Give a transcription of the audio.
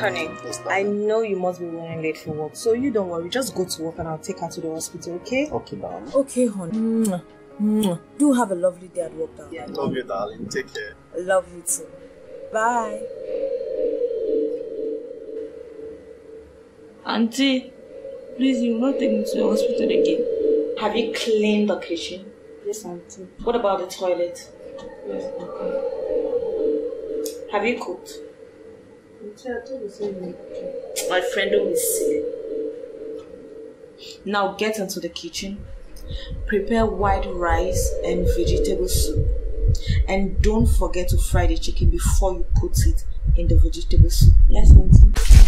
Honey, mm, I know you must be running late for work, so you don't worry. Just go to work and I'll take her to the hospital, okay? Okay, darling. Okay, honey. Mwah. Mwah. Do have a lovely day at work, darling. Yeah, love you, darling. Take care. Love you too. Bye. Auntie, please, you will not take me to the hospital again. Have you cleaned the kitchen? Yes, Auntie. What about the toilet? Yes, Auntie. Have you cooked? Auntie, I told you something. My friend, be silly. Now get into the kitchen, prepare white rice and vegetable soup. And don't forget to fry the chicken before you put it in the vegetable soup. Auntie.